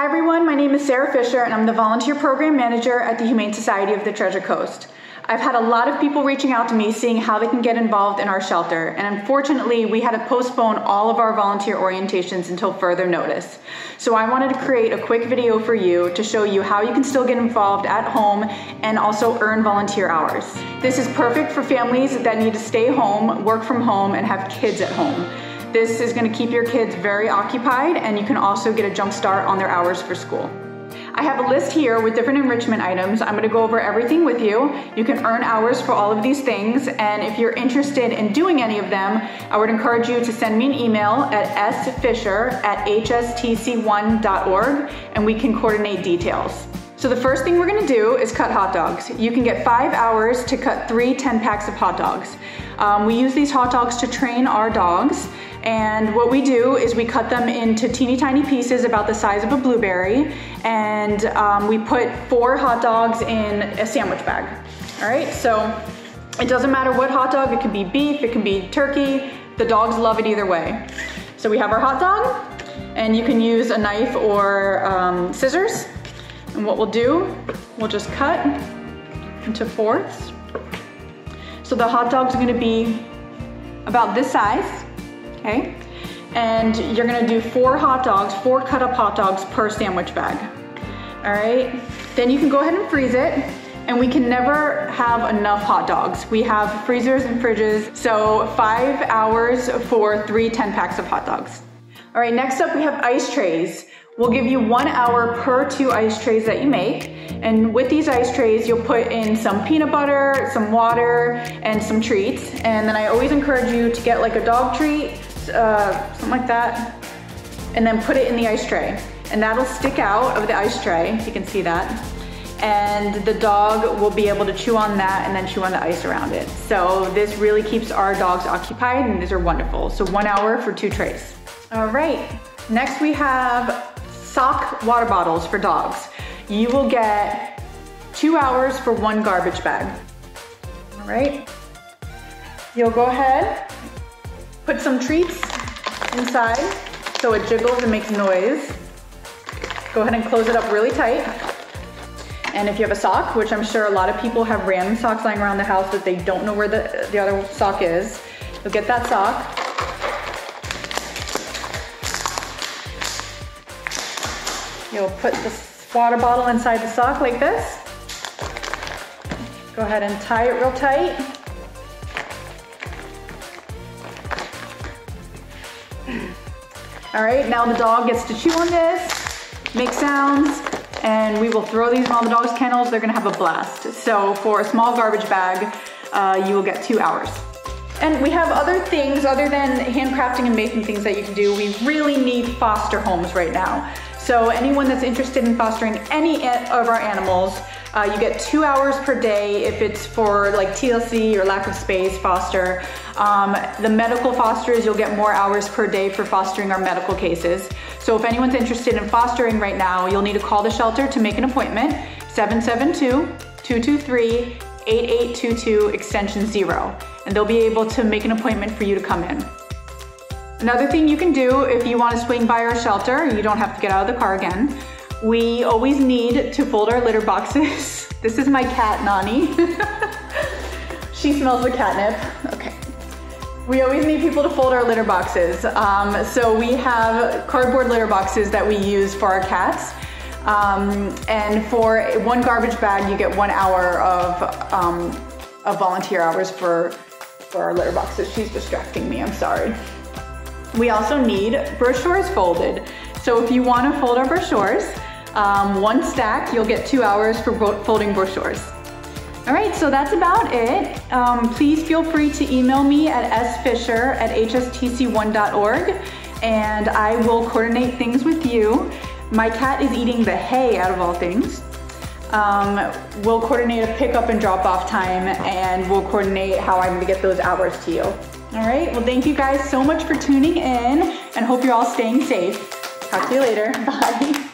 Hi everyone, my name is Sarah Fisher and I'm the Volunteer Program Manager at the Humane Society of the Treasure Coast. I've had a lot of people reaching out to me seeing how they can get involved in our shelter and unfortunately we had to postpone all of our volunteer orientations until further notice. So I wanted to create a quick video for you to show you how you can still get involved at home and also earn volunteer hours. This is perfect for families that need to stay home, work from home, and have kids at home. This is gonna keep your kids very occupied and you can also get a jump start on their hours for school. I have a list here with different enrichment items. I'm gonna go over everything with you. You can earn hours for all of these things, and if you're interested in doing any of them, I would encourage you to send me an email at sfisher at hstc1.org, and we can coordinate details. So the first thing we're gonna do is cut hot dogs. You can get five hours to cut three 10 packs of hot dogs. Um, we use these hot dogs to train our dogs. And what we do is we cut them into teeny tiny pieces about the size of a blueberry. And um, we put four hot dogs in a sandwich bag. All right, so it doesn't matter what hot dog, it can be beef, it can be turkey. The dogs love it either way. So we have our hot dog and you can use a knife or um, scissors and what we'll do, we'll just cut into fourths. So the hot dog's are gonna be about this size, okay? And you're gonna do four hot dogs, four cut up hot dogs per sandwich bag, all right? Then you can go ahead and freeze it and we can never have enough hot dogs. We have freezers and fridges, so five hours for three 10 packs of hot dogs. All right, next up we have ice trays. We'll give you one hour per two ice trays that you make. And with these ice trays, you'll put in some peanut butter, some water, and some treats. And then I always encourage you to get like a dog treat, uh, something like that, and then put it in the ice tray. And that'll stick out of the ice tray, if you can see that. And the dog will be able to chew on that and then chew on the ice around it. So this really keeps our dogs occupied and these are wonderful. So one hour for two trays. All right, next we have sock water bottles for dogs. You will get two hours for one garbage bag. All right. You'll go ahead, put some treats inside so it jiggles and makes noise. Go ahead and close it up really tight. And if you have a sock, which I'm sure a lot of people have random socks lying around the house that they don't know where the, the other sock is, you'll get that sock, You'll put the water bottle inside the sock like this. Go ahead and tie it real tight. All right, now the dog gets to chew on this, make sounds, and we will throw these in all the dog's kennels. They're gonna have a blast. So for a small garbage bag, uh, you will get two hours. And we have other things other than handcrafting and making things that you can do. We really need foster homes right now. So anyone that's interested in fostering any of our animals, uh, you get two hours per day if it's for like TLC or lack of space foster. Um, the medical fosters, you'll get more hours per day for fostering our medical cases. So if anyone's interested in fostering right now, you'll need to call the shelter to make an appointment, 772-223-8822 extension zero. And they'll be able to make an appointment for you to come in. Another thing you can do if you want to swing by our shelter, you don't have to get out of the car again. We always need to fold our litter boxes. this is my cat, Nani. she smells the catnip. Okay. We always need people to fold our litter boxes. Um, so we have cardboard litter boxes that we use for our cats. Um, and for one garbage bag, you get one hour of, um, of volunteer hours for, for our litter boxes. She's distracting me, I'm sorry. We also need brochures folded. So if you wanna fold our brochures, um, one stack, you'll get two hours for folding brochures. All right, so that's about it. Um, please feel free to email me at sfisher at hstc1.org and I will coordinate things with you. My cat is eating the hay out of all things. Um, we'll coordinate a pickup and drop off time and we'll coordinate how I'm gonna get those hours to you. All right, well, thank you guys so much for tuning in and hope you're all staying safe. Talk to you later. Bye.